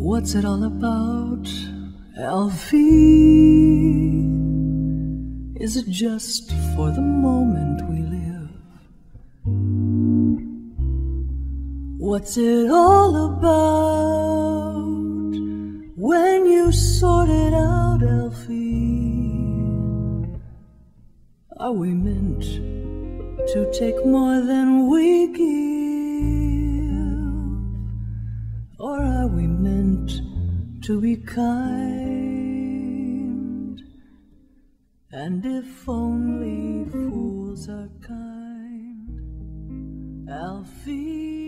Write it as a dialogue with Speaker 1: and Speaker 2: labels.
Speaker 1: What's it all about, Alfie? Is it just for the moment we live? What's it all about when you sort it out, Alfie? Are we meant to take more than we we meant to be kind? And if only fools are kind, I'll Alfie.